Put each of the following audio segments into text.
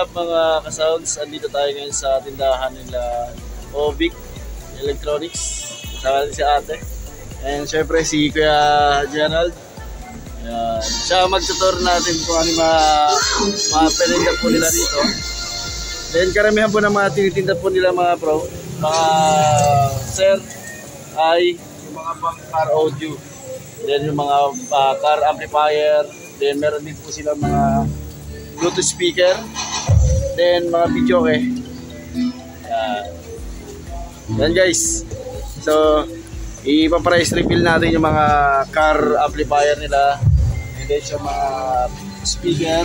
Up mga kasounds? Andito tayo ngayon sa tindahan nila Obic Electronics. Kasama natin si ate. And syempre si Kuya Gerald. Yan. Siya magtutur natin kung ano mga, mga pelinda po nila dito. Then karamihan po ng mga tinitinda po nila mga pro, mga sir, ay yung mga pang car audio. Then yung mga uh, car amplifier. Then meron din po sila mga Bluetooth speaker. Then mga video okay. Yan. Yan guys. So, ipaprice reveal natin yung mga car amplifier nila. And then yung mga speaker.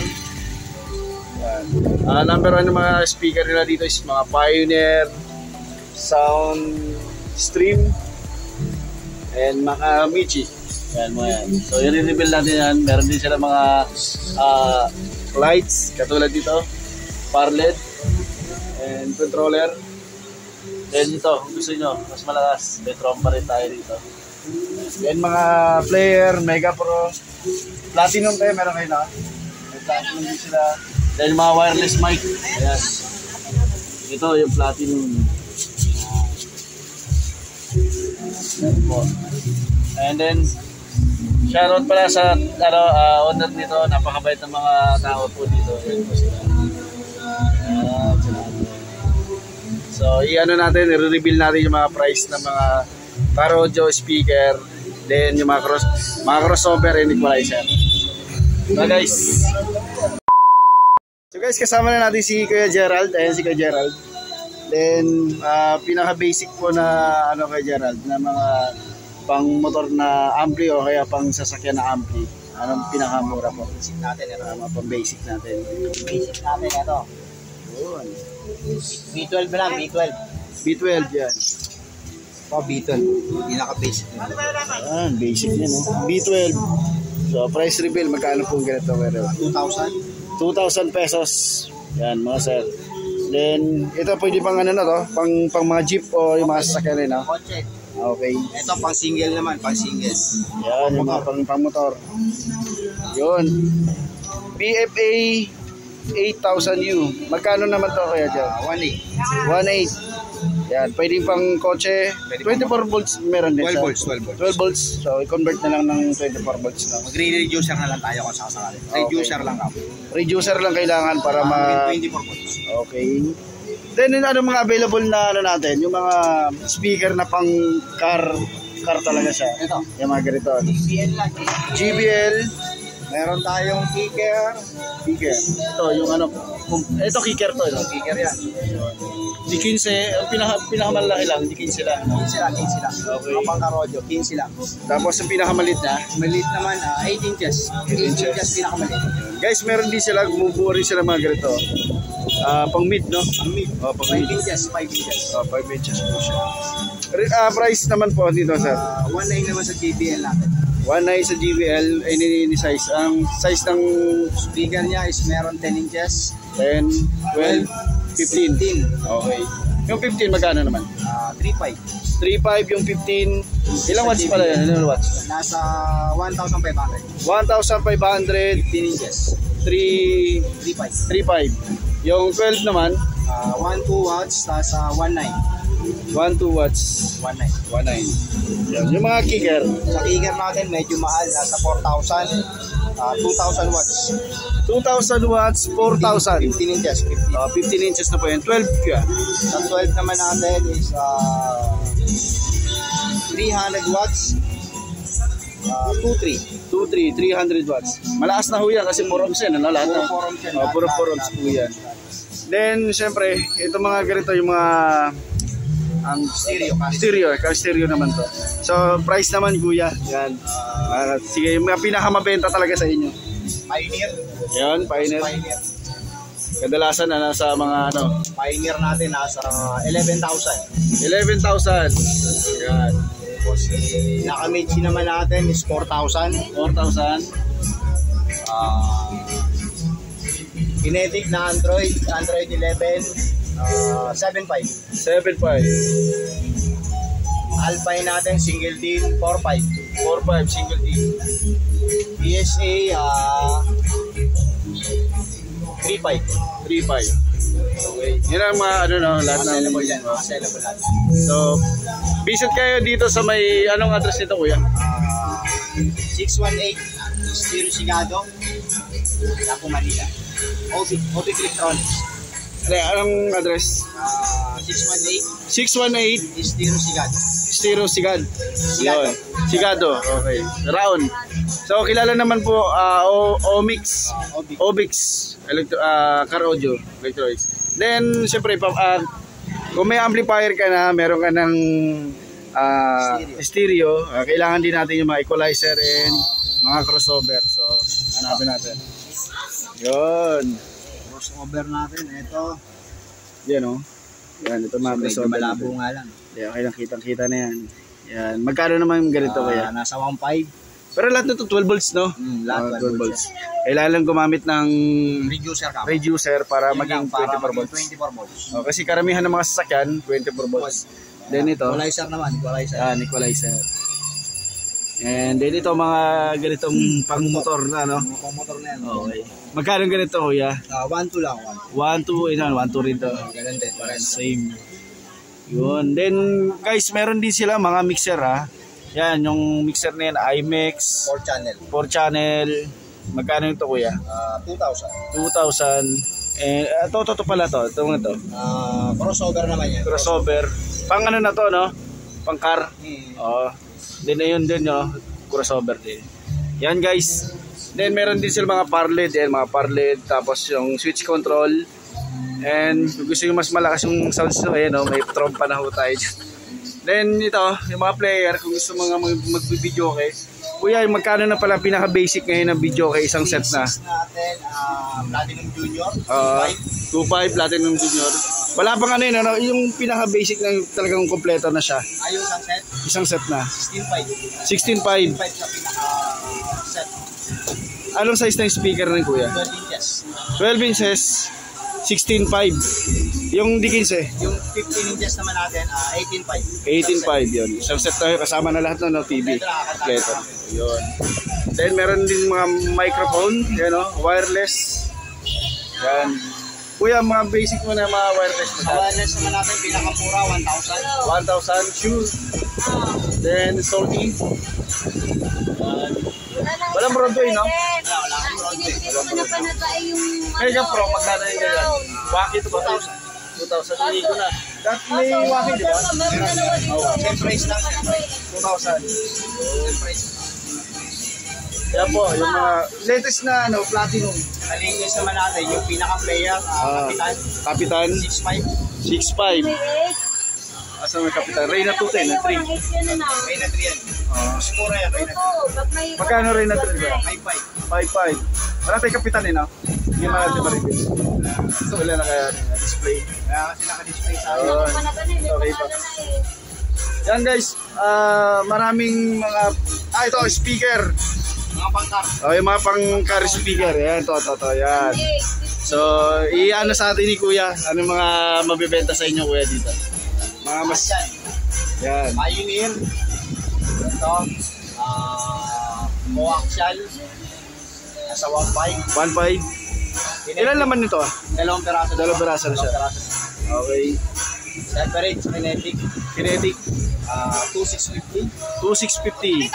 Uh, number one yung mga speaker nila dito is mga Pioneer, Sound Stream, and mga Michi. Yan mga yan. So, i-reveal natin yan. Meron din sila mga uh, lights, katulad dito. Power LED, and controller. Then ito, kung gusto nyo, mas malakas, may trompa rin tayo dito. Then mga player, Mega Pro, Platinum kayo, meron kayo na. May Platinum din sila. Then mga wireless mic. Ayan. Ito yung Platinum. Ayan po. And then, shoutout pala sa ano, uh, owner nito, napakabait ng mga tao po dito. Ayan po sila. So, i-ano natin, i-reveal natin yung mga price ng mga Parojo speaker, then yung mga cross mga crossover and equalizer. So guys. So guys, kasama na natin si Kuya Gerald. Ayan si Kuya Gerald. Then, uh, pinaka-basic po na ano kay Gerald, na mga pang motor na ampli o kaya pang sasakyan na ampli. Anong pinakamura po? Basic natin ito. Uh, pang basic natin. Basic natin ito. Yun. B12 lang, B12. B12 yan. Ito, B12. Pinaka-basic. Ayan, basic niya no. B12. So, price reveal, magkano po ganito? Pero 2,000. 2,000 pesos. Yan, mga sir. Then, ito pwede pang ano na to, pang, pang mga jeep o yung mga sasakyan rin, no? Kotse. Okay. Ito, pang single naman, pang single. Yan, yung mga pang, pang motor. Yun. PFA 8,000U. Magkano naman to kaya dyan? Uh, 1.8. 1.8. Yan, pwede pang kotse. Pwede 24 volts meron din. 12 sa- volts, 12 volts. 12 volts. So, i-convert na lang ng 24 volts na. Magre-reducer na lang tayo kung sakasakali. Reducer lang ako. Reducer lang kailangan para ma... Uh, 24 volts. Okay. Then, yung ano mga available na ano natin, yung mga speaker na pang car, car talaga siya. Ito. Yung mga ganito. JBL lang. GBL, Meron tayong kicker. kicker. Ito, yung ano, ito kicker to. Ito. Kicker yan. Di 15, ang pinaka, pinakamalaki lang, di 15 lang. 15 lang, 15 lang. Okay. Mga pang karodyo, 15 lang. Tapos yung pinakamalit na, Maliit naman, ah, 8 inches. 8 inches. inches pinakamaliit. guys, meron din sila, bumubuo rin sila mga ganito. Ah, pang mid, no? Ang mid. Oh, pang 5 mid. inches, 5 inches. Oh, 5 inches po siya. Ah, price naman po dito, sir. Uh, 1.9 naman sa JBL natin. 1.9 sa GBL, ay ni size. Ang size ng Speaker niya is meron 10 inches. 10, 12, 15. 15. Okay. Yung 15 magkano naman? Uh, 3.5. 3.5 yung 15. Ilang watts pala yan? Ilang watts? Nasa 1,500. 1,500, 15 inches. 3, 3.5. 3.5. Yung 12 naman, Uh, 1, 2 watts, nasa 1.9. 1, 2 watts, 1.9. 1.9. Yan. Yung mga kicker, Sa kicker natin, medyo mahal. Nasa 4,000. Uh, 2,000 watts. 2,000 watts, 4,000. 15 inches. 15. Uh, 15 inches na po yan. 12 kaya. Sa 12 naman natin is uh, 300 watts. Uh, 2.3. 2, 3, 300 watts. Malakas na ho yan kasi 4 ohms yan. Ano, lahat Puro na. forums yan. Oh, puro 4 ohms po yan. Then, syempre, ito mga ganito yung mga ang Stereo. stereo, car stereo naman to. So, price naman kuya. Yan. Ah, sige, yung mga pinakamabenta talaga sa inyo. Pioneer. Yan, Pioneer. Pioneer. Kadalasan na nasa mga ano, Pioneer natin nasa 11,000. 11,000. Yan. Naka-Meiji naman natin is 4,000. 4,000. Ah, Kinetic na Android, Android 11, ah, 7.5. 7,500. Alpine natin, single deal, 4.5. 4,500 single D. PSA, ah, 3.5. 3.5. 3.5. Okay. Yan ang mga ano no, lahat ng Available yan. Available lahat. So, visit kayo dito sa may anong address nito kuya? Ah, 618 Stiro Sigado, Lapu, Manila. Obic, Obic Electronics. Ano, anong address? Ah, 618 618 Stiro Sigado. Stiro Sigad. Sigado. Yun. Sigado. Okay. Round. So, kilala naman po ah, o Omix. Obic. Obix. Electro, ah, car audio. Electronics. Then, syempre, pa, ah, kung may amplifier ka na, meron ka ng ah, stereo, ah, kailangan din natin yung mga equalizer and mga crossover. So, hanapin natin. Yun. Crossover natin. Ito. Yan o. Yan, ito mga Medyo crossover. malabo nga lang. Yan, okay lang, kitang-kita na yan. Yan. Magkano naman yung ganito Ah, kaya? nasa 1.5. Pero lahat nito 12 volts, no? Mm, Ah, lahat 12 volts. Kailangan lang gumamit ng Reducer ka. reducer para Yun maging para 24 maging volts. 24 volts. Oh, kasi karamihan ng mga sasakyan, 24 volts. Then ito, Equalizer naman, equalizer. yan, equalizer. And then ito, mga ganitong pang-motor na, no? Mga pang-motor na yan. Okay. Magkano ganito, kuya? Ah, 1-2 lang, 1. 1, 2, yun, 1, 2 rin to. Ganun din. Parang Same. Yun. Then, guys, meron din sila mga mixer, ha? Yan, yung mixer na yan, IMAX, 4 channel. 4 channel. Magkano ito, kuya? Ah, 2,000. 2,000. Eh, ito, ito, ito pala to. Ito nga to. Ah, crossover naman yan. Crossover. Pang ano na to, no? Pang car. Hmm. Oo. Then, ayun din, no? Crossover din. Yan, guys. Then, meron din sila mga parled. Yan, mga parled. Tapos, yung switch control. And, kung gusto nyo mas malakas yung sounds nyo, ayan, no? May trompa na ho tayo. Then, ito, yung mga player, kung gusto mga mag- mag-video okay. Kuya, magkano na pala pinaka-basic ngayon ng video kay isang set na? Natin, ah, Platinum Junior, Ah, 5. 2.5 Platinum Junior. Wala pang ano yun, ano, yung pinaka-basic na yung talagang kompleto na siya. Ayun ang set, Isang set na. 16.5. 16.5. 5 sa pinaka-set. Anong size na yung speaker ng kuya? 12 inches. 12 inches, 16.5. Yung di 15, Yung 15 inches naman natin, ah, 18.5. 18.5 yun. Isang set na yun, kasama na lahat ng no, TV. Kompleto. Yun. Then meron din mga microphone, yan o, wireless. Yan. Kuya, mga basic mo na mga wireless mo wireless naman natin, pinakamura, 1,000. 1,000 shoe. Then Sony. Yan. Walang Broadway, no? Wala, wala akong Broadway. Mega Pro, magkano yung ganyan? Waki to ba? 2,000. Hindi ko na. Dati may Waki, di ba? Oh, same price lang. 2,000. Same price. Kaya po, yung mga latest na ano, platinum. Sa latest naman natin, yung pinaka-player, Ah. ah, Kapitan, Kapitan, 6.5. 6'5". Asa may Kapitan? Reyna 210, na 3. Reyna 3 yan. Ah. Mura yan, Reyna 3. Magkano Reyna 3 ba? 5.5. 5'5". Wala tayong Kapitan eh, no? Hindi man natin ma-review. So, wala na kaya na display. Kaya kasi naka-display sa akin. Okay pa. Yan guys, ah maraming mga, ah ito, speaker. Mga pangkar. Oh, yung mga pang car speaker. Yan, to, to, to, yan. So, i-ano sa atin ni Kuya, ano yung mga mabibenta sa inyo Kuya dito? Mga mas, Yan. Pioneer. Ito. Ah, coaxial. Nasa 1.5. 1.5. Ilan naman nito ah? Dalawang peraso. Dalawang peraso na siya. Dalawang peraso. Okay. Separate kinetic. Kinetic, Ah, 2,650. 2650.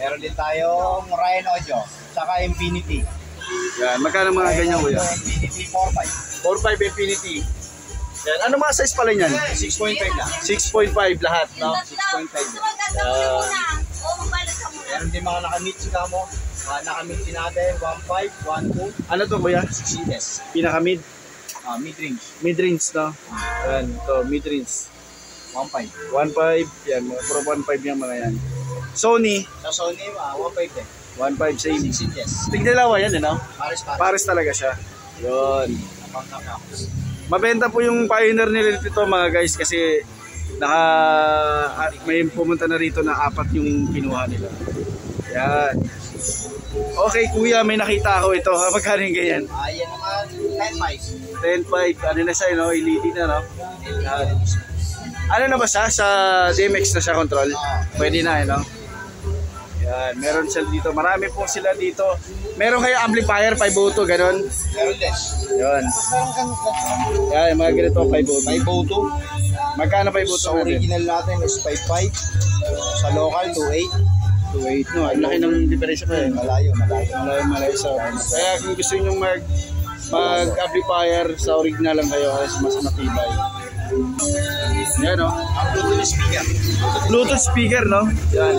Meron din tayong Ryan Audio. Saka Infinity. Yan, magkano mga ganyan Kuya? Infinity 4.5. 4.5 Infinity. Yan, ano mga size pala niyan? 6.5 lang. 6.5 lahat, no? 6.5. Meron din mga naka-meet ka mo. Uh, naka-meet din natin. 1.5, 1.2, Ano to Kuya? 6 inches. Pinaka mid, Ah, mid-range. mid-range no? Yan, to mid-range. 1.5. 1.5, yan, mga pro 1.5 yung mga yan. Sony, Sa Sony, ah, 1.5 din. 1.5 same. 6 inches. Tigdalawa yan, eh, no? Paris, Paris. Pares talaga siya. Yun. Mabenta po yung pioneer nila dito mga guys kasi naka ah, may pumunta na rito na apat yung kinuha nila. Yan. Okay kuya, may nakita ako ito. Ha, magkano yung ganyan? Ah, yan naman, 10.5. 10.5. Ano na siya, no? LED na, no? Yan. Ano na ba siya? Sa DMX na siya control? Pwede na, eh, no? Yan, meron sila dito. Marami po sila dito. Meron kayo amplifier 502, ganun. Meron din. Yun. Meron kang Yan, mga ganito 502. 502. Magkano 502 Sa natin? original natin is 55. Sa local, 28. 28 no. Ang laki ng diferensya pa eh. Malayo, malayo. Malayo malayo sa Kaya kung gusto niyo mag mag amplifier sa original lang kayo kasi mas matibay. Yan no. Ang Bluetooth speaker. Bluetooth speaker no. Yan.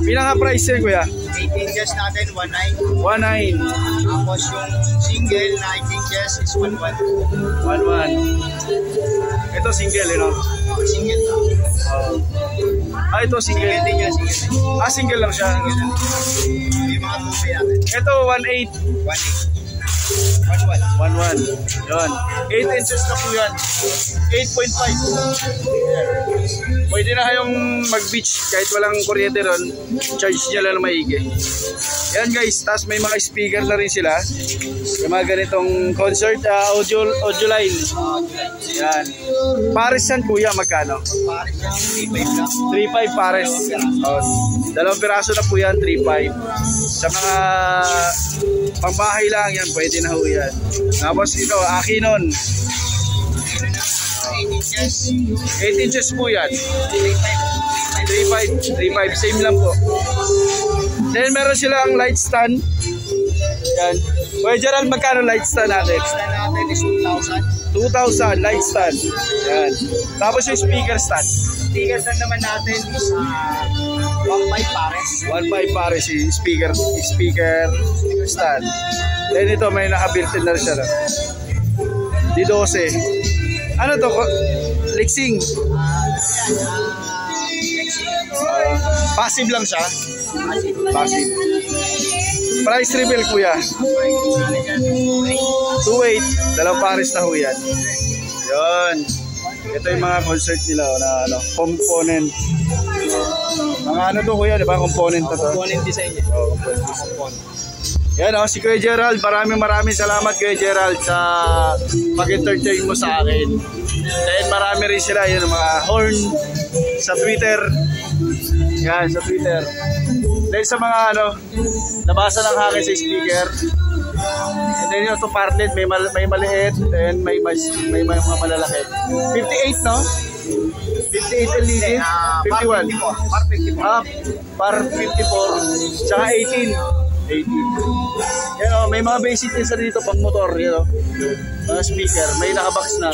Pinaka price yan kuya. 8 inches natin, 19. 19 Tapos yung single na 8 inches is 11. 11. Ito single eh no. Oh, single. Oh. Ah ito single. Single din yan, single. Ah single lang siya. Yung mga tubig natin. Ito 18 1.8. 1.1. 11. Yun. 8 inches na po yan. 8.5. Pwede na kayong mag-beach kahit walang kuryente ron. Charge nyo lang maigi. Yan guys. Tapos may mga speaker na rin sila. Yung mga ganitong concert ah, audio, audio line. Yan. Pares yan kuya. Magkano? Pares yan, 3.5 lang. 3.5 pares. Dalawang piraso na po yan, 3.5. Sa mga pambahay lang yan, pwede na ho yan. Tapos ito, Akinon. 8 inches. 8 inches po yan. 3.5. 3.5, same lang po. Then meron silang light stand. Yan. Kuya Gerald, magkano light stand natin? Extra natin is 2,000. 2,000 light stand. Yan. Tapos yung speaker stand. Stickers lang naman natin is uh, 1.5 pares. 1.5 pare si speaker speaker stand. Then ito may naka-built-in na rin siya. No? D12. Ano to? Lexing. Uh, passive lang siya. Passive. Price reveal kuya. 2.8. Dalawang pares na ho yan. Yun. Ito yung mga concert nila na ano, component. Mga ano to kuya, di ba? Component to to. Component design niya. Oh, component. Yan o, si Kuya Gerald, maraming maraming salamat Kuya Gerald sa pag-entertain mo sa akin. Then marami rin sila, yun mga horn sa Twitter. Yan, sa Twitter. Then sa mga ano, nabasa ng hangin sa speaker. And then yung to partlet, may, mal may maliit and may, mas may mga malalaki. 58 no? 58 LED, Ah, 51. Par 54. Ah, par 54, tsaka 18. 18. Yan o, may mga basic din sa dito pang motor, yan o. Mga speaker, may nakabox na.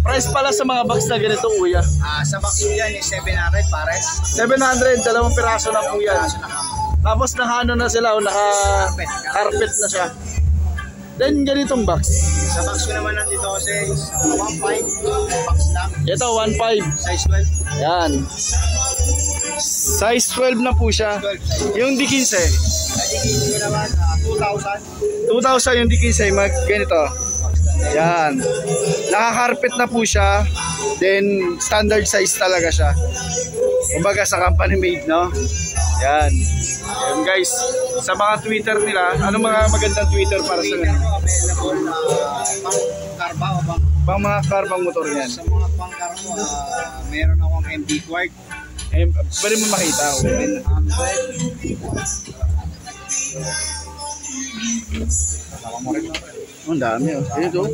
Price pala sa mga box na ganito, kuya. Ah, sa box yan is 700 pares. 700, dalawang piraso na po yan. Tapos naka ano na sila, o, naka carpet na siya. Then ganitong box. Sa box ko naman nandito kasi is 1.5 box lang. Ito, 1.5. Size Yan. Size 12 na po siya. 12. 12. Yung D15, Sa DKG ko naman, ah, 2,000. 2,000 yung D15, mag ganito. Yan. Naka-carpet na po siya. Then, standard size talaga siya. Kumbaga sa company made, no? Yan. Yan guys. Sa mga Twitter nila, ano mga magandang Twitter para sa Twitter ko available ah, pang karba o pang pang mga karbang motor yan? sa mga pang karbo, ah, meron akong MD Quart. Eh, pwede mo makita. Okay. 700. Tawa mo rin. Oh, ang dami. Oh. Ito.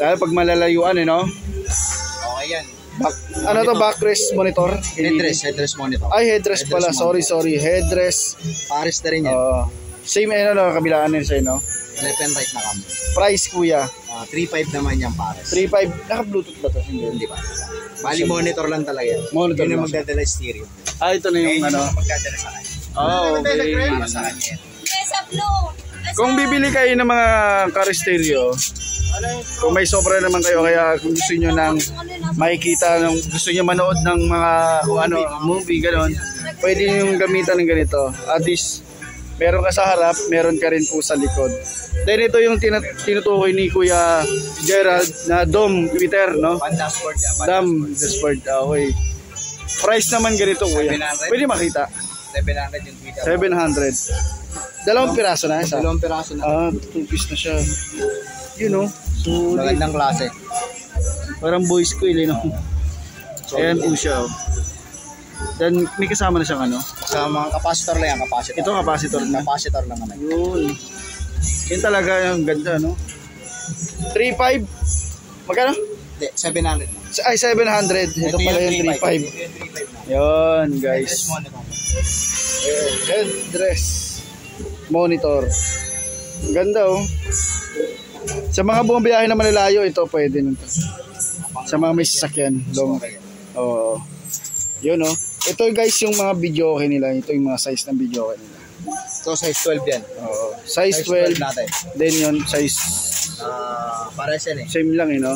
Dahil pag malalayuan, eh, no? Okay yan. Back, ano to, backrest monitor? Headrest, headrest monitor. Ay, headrest pala. Headrest Sorry, sorry. Headrest. Pares na rin yan. Oo. same, ano, no, kabilaan din sa'yo, no? Left and right na kami. Price, kuya. Ah, 3.5 naman yung pares. 3.5. Naka-bluetooth ba to? Hindi. Hindi ba? Bali monitor lang talaga yan. Monitor Yun lang ang magdadala stereo. Ah, ito na Yung yung ano. magdadala sa kanya. Oh, okay. Para sa kanya yan. Sa blue. Kung bibili kayo ng mga car stereo, kung may sobra naman kayo, kaya kung gusto nyo ng makikita, ng, gusto nyo manood ng mga kung ano, movie, gano'n, pwede nyo gamitan ng ganito. At least, meron ka sa harap, meron ka rin po sa likod. Then ito yung tina- tinutukoy ni Kuya Gerald na Dom Twitter, no? Pan dashboard yan. Pan Dam dashboard, okay. Price naman ganito, Kuya. 700. Pwede makita. 700 yung Twitter. 700. Dalawang piraso na isa. Dalawang piraso na. Ah, two piece na siya. You know, so Magandang klase. parang boys ko eh, no? Ayan po siya. oh. Then may kasama na siyang ano. Sa mga capacitor lang yan, capacitor. Ito capacitor na. Capacitor lang naman. Yun. Yun talaga yung ganda, no? 3.5. Magkano? Hindi, 700 na. Ay, 700. Ito, pala yung 3.5. Ito yung 3.5 na. Yun, guys. Headdress. Monitor. Ganda, oh. Sa mga bumabiyahe na malalayo, ito pwede nito. Sa mga may sasakyan. Long. Oo. Yun, oh. Ito, guys, yung mga video okay nila. Ito yung mga size ng video okay nila. So, size 12 yan. Oo. Size 12. natin. Then yun, size Ah, pares yan eh. same lang, eh, no?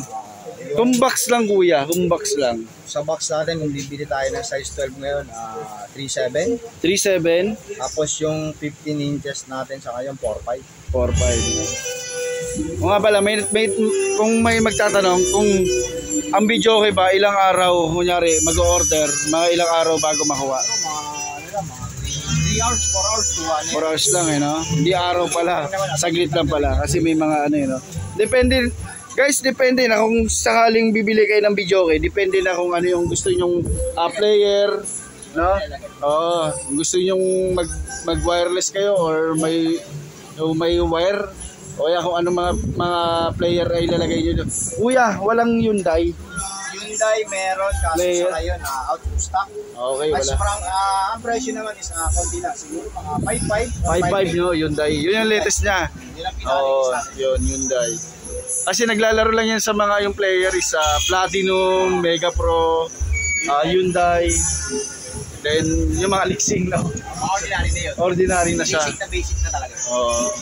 Kung box lang, kuya. Kung box lang. Sa box natin, kung bibili tayo ng size 12 ngayon, ah 3.7. 3.7, Tapos yung 15 inches natin sa ngayon, 4.5. 4.5. O nga pala, may, may, kung may magtatanong, kung ang video okay ba, ilang araw, kunyari, mag-order, mga ilang araw bago makuha? Ano, mga, mga 3 hours, 4 hours to 1 4 hours lang eh, no? Hindi araw pala, saglit lang pala, kasi may mga ano eh, no? Depende, guys, depende na kung sakaling bibili kayo ng video okay, depende na kung ano yung gusto nyong uh, player, no? Oo, gusto nyong mag, mag-wireless kayo or may, may wire, o kaya kung ano mga mga player ay ilalagay nyo doon. Kuya, walang Hyundai. Hyundai meron, kaso Player. sa ngayon, ah, out of stock. Okay, Ay, wala. sobrang, ah, ang presyo naman is ah, konti lang. Siguro mga 5.5. 5.5 nyo, Hyundai. Yun yung latest niya. Yun ang Oo, pinakaligis natin. yun, Hyundai. Kasi naglalaro lang yan sa mga yung player is ah, Platinum, Mega Pro, ah, Hyundai. Then yung mga leasing na Mga ordinary na yun. ordinary na siya. Basic na basic na talaga. Oo.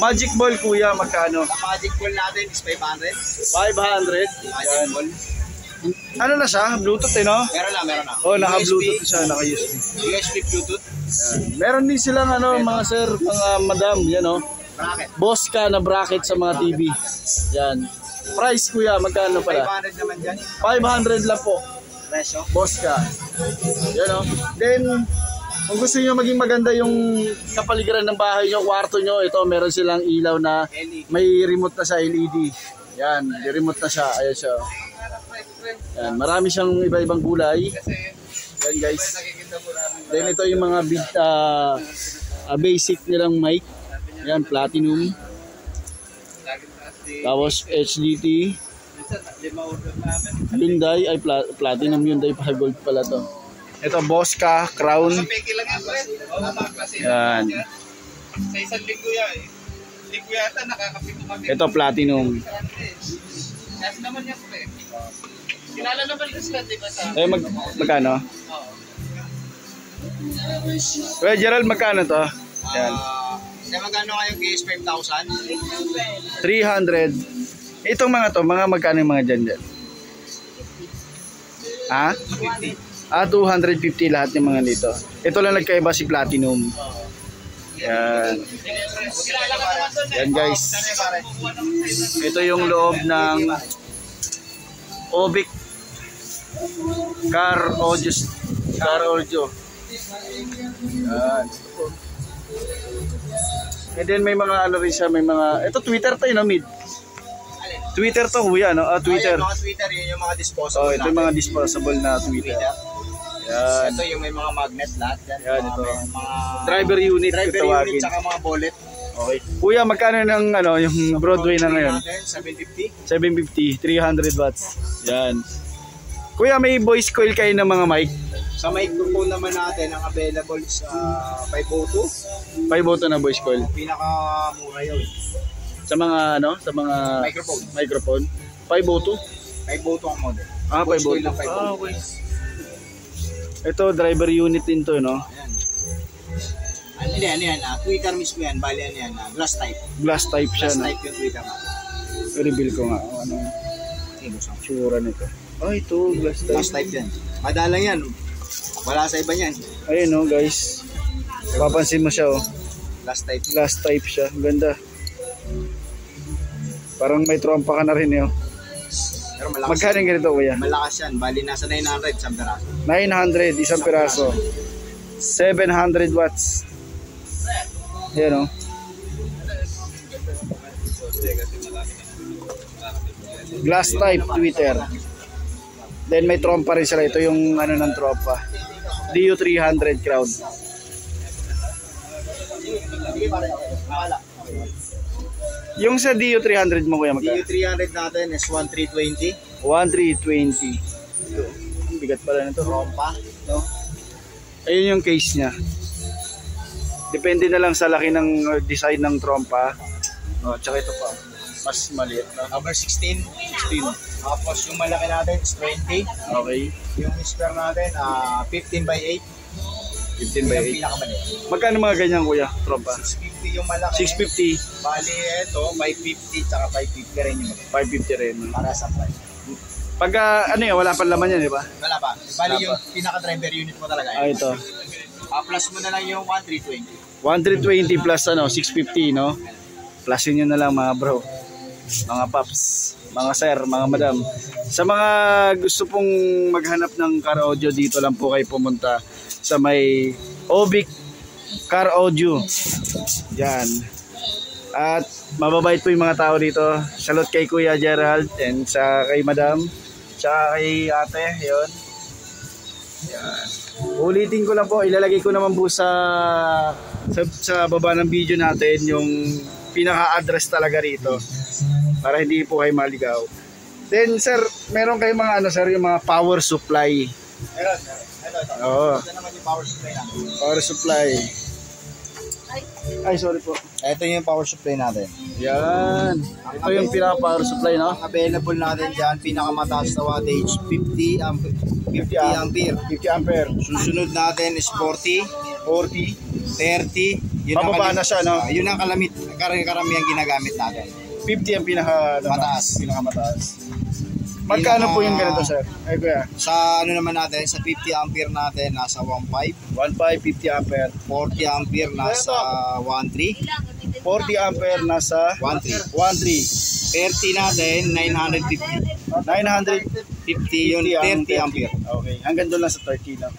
Magic Ball kuya, magkano? Ang magic ball natin is 500. 500. Magic Yan. ball. Ano na siya? Bluetooth eh, no? Meron na, meron na. Oh, naka-Bluetooth siya, naka-USB. USB Bluetooth. Meron din silang ano, mga sir, mga madam, yan oh. Bracket. Bosca na bracket sa mga TV. Yan. Price kuya, magkano pala? 500 naman dyan. 500 lang po. Presyo. Bosca. Yan oh. Then, kung gusto niyo maging maganda yung kapaligiran ng bahay niyo, kwarto niyo, ito meron silang ilaw na may remote na sa LED. Yan, remote na siya. Ayan siya. Yan, marami siyang iba-ibang gulay. Yan guys. Then ito yung mga ah, basic nilang mic. Yan, platinum. Tapos HDT. Hyundai, ay pla- platinum Hyundai pa gold pala to. Ito Bosca, Crown. Peke lang yan, pre. Sa isang linggo yan. eh. Linggo yata, nakakapito kami. Ito platinum. Kasi naman yan, pre. Kilala naman yung sila, di ba? Sa... Eh mag magkano? Oo. Well, Gerald, magkano to? Yan. Kaya magkano kayong case 5,000? 300. Itong mga to, mga magkano yung mga dyan dyan? Ha? Ah, 250 lahat yung mga dito. Ito lang nagkaiba si Platinum. Yan. Yan guys. Ito yung loob ng Obic Car Audio Car Audio. Yan. And then may mga ano rin siya, may mga ito Twitter to, no, mid. Twitter to kuya, no? Ah, Twitter. Ayan, mga Twitter, yun yung mga disposable Oh, ito yung natin. mga disposable na Twitter. Yan. Ito yung may mga magnet lahat yan. Yan, mga, ito. may mga Driver unit driver unit tsaka mga bullet. Okay. Kuya, magkano ng ano, yung Broadway na ngayon? Natin, 750. 750, 300 watts. Yan. Kuya, may voice coil kayo ng mga mic? Sa microphone naman natin, ang available sa 502. 5 auto na voice coil. Pinakamura yun. Sa mga ano, sa mga Microphone. microphone. 5 auto. 502 ang model. Ah, 5 Voice coil auto. ng 502. Ah, okay. Ito driver unit din to, no? Ayan. Ano yan, yan. Uh, tweeter mismo yan. Bali yan yan. ah, glass type. Glass type siya, Glass no? type yung tweeter natin. I-reveal ko nga kung ano ko. tsura nito. Ah, ito, glass Glass type. type yan. Madalang yan. Wala sa iba yan. Ayun, no, guys. Papansin mo siya, oh. Glass type. Glass type siya. Ganda. Parang may trompa ka na rin, eh, oh. Pero malakas. Magkano yung ganito, kuya? Malakas yan. Bali nasa 900 sa peraso. 900, isang piraso. 700 watts. Yan o. Glass type Twitter. Then may trompa rin sila. Ito yung ano ng tropa. Dio 300 crown. Sige pare, okay. Wala. Yung sa Dio 300 mo kuya magkano? DU300 natin is 1320. 1320. Ito. Ang bigat pala nito. Rompa. No? Ayun yung case niya. Depende na lang sa laki ng uh, design ng trompa. Oh, tsaka ito pa. Mas maliit. Number 16. 16. Tapos yung malaki natin is 20. Okay. Yung square natin, ah 15 by 8. 15 by Yung 8. pinakamaliit. Magkano mga ganyan kuya? Trompa? 650 yung malaki. 650. Bali, ito, 550 tsaka 550 rin yung malaki. 550 rin. Para sa price. Pag ah, ano yan, wala pa laman yan, di ba? Wala pa. Bali Wala yung pinaka-driver unit mo talaga. Ah, ito. Ah, plus mo na lang yung 1320. 120 plus ano, 650, no? Plusin nyo na lang mga bro. Mga paps, mga sir, mga madam. Sa mga gusto pong maghanap ng car audio, dito lang po kayo pumunta sa may Obic Car Audio. Yan. At mababait po yung mga tao dito. Salute kay Kuya Gerald and sa kay Madam. Tsaka kay ate, yon. Yan. Ulitin ko lang po, ilalagay ko naman po sa sa, sa baba ng video natin yung pinaka-address talaga rito para hindi po kayo maligaw. Then sir, meron kayong mga ano sir, yung mga power supply. Meron, meron. Ito, ito. Oo, Ito naman yung power supply natin. power supply. Ay, sorry po. Ito yung power supply natin. Yan. Ito yung pinaka-power supply, no? Available natin dyan, pinakamataas na wattage, 50 ampere. 50 ampere. 50 ampere. Susunod natin is 40, 40. 30. Yun kalim- na siya, no? Ah, yun ang kalamit, karang karamihan ginagamit natin. 50 ang pinaka ano, Mataas. Magkano po yung ganito, sir? Ay, kuya. Sa ano naman natin, sa 50 ampere natin, nasa 1.5. 1.5, 50 ampere. 40 ampere, nasa 1.3. 40 ampere nasa 1.3. 1.3. 30 natin, 950. 950 yun, 30 ampere. Okay. Hanggang doon lang sa 30 lang.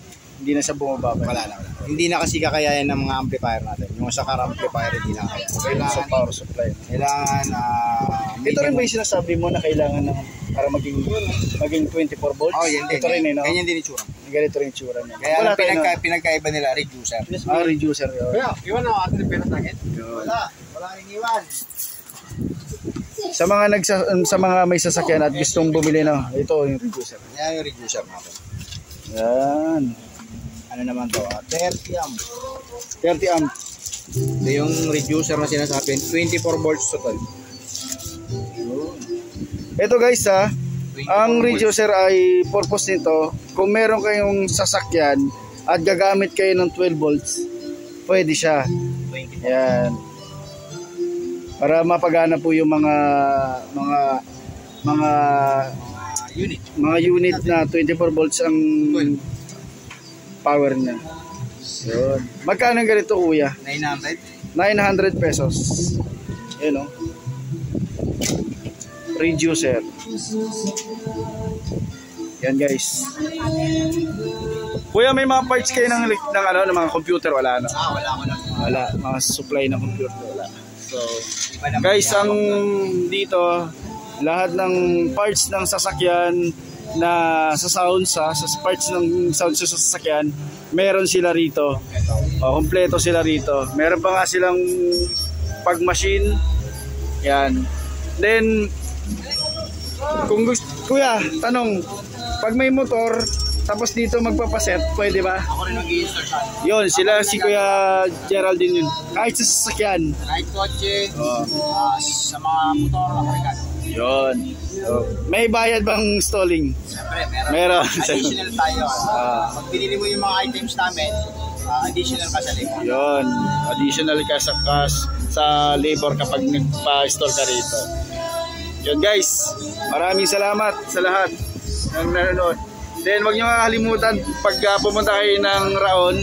Hindi na siya bumaba. pa. Wala na. wala. Hindi na kasi kakayayan ng mga amplifier natin. Yung sa car amplifier, hindi na kaya. Okay, sa Kailangan, power supply. kailangan, ah, Ito rin ba yung sinasabi mo na kailangan ng para maging maging 24 volts? Oh, yan din. Ito rin eh, no? Ganyan din itsura. Ganito rin yung tsura niya. Kaya Wala pinagka, tayo, pinagkaiba nila, reducer. no? Ah, reducer yun. iwan ako atin yung. Yun. Wala. Wala rin iwan. Sa mga nagsa, sa mga may sasakyan at gustong bumili na, ito yung reducer. Yan yung reducer natin. Yan. Ano naman to? ah, 30 amp. 30 amp. Ito yung reducer na sinasabi. 24 volts total. Ito guys ha, 24 ang reducer ay purpose nito, kung meron kayong sasakyan at gagamit kayo ng 12 volts, pwede siya. 24. Yan. Para mapagana po yung mga mga mga Ah, unit. mga unit na 24 volts ang power niya. Yun. Magkano ganito kuya? 900. 900 pesos. Yun o. Reducer. Yan guys. Kuya, may mga parts kayo ng, ng, ano, ng mga computer? Wala, no? Ah, wala lang. Wala. Mga supply ng computer, wala. So, guys, ang dito, lahat ng parts ng sasakyan na sa sound sa, sa parts ng sound sa sasakyan, meron sila rito. O, kompleto sila rito. Meron pa nga silang pag machine. Yan. Then, kung gusto, kuya, tanong, pag may motor, tapos dito magpapaset, pwede ba? Ako rin mag-i-install. Yun, sila si Kuya Geraldine yun. Kahit sa sasakyan. Night kotse, ah, sa mga motor, ako rin. Yun. So, may bayad bang stalling? Siyempre, meron. Meron. Additional tayo. Ah. Pag binili mo yung mga items namin, ah, additional ka sa labor. Yun. Additional ka sa cash sa labor kapag nagpa-store ka rito. Yun guys. Maraming salamat sa lahat ng nanonood. Then wag niyo kakalimutan pag ah, pumunta kayo ng Raon,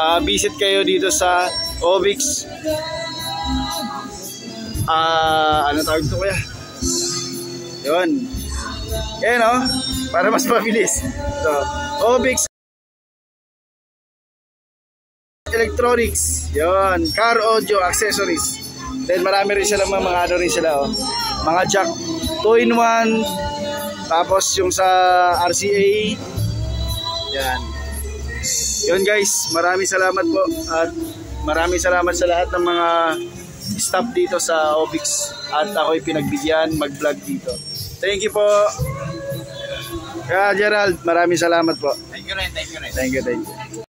ah, visit kayo dito sa Obix. Ah, ano tawag ito kuya? Yun. Yan oh, para mas mabilis. So, Obix electronics. Yon, car audio accessories. Then marami rin sila mga, mga ano rin sila oh. Mga jack 2 in 1. Tapos yung sa RCA. Yan. Yun guys, maraming salamat po at maraming salamat sa lahat ng mga staff dito sa Obix at ako'y pinagbigyan mag-vlog dito. Thank you po. Kaya Gerald, maraming salamat po. Thank you rin, thank you rin. Thank you, thank you.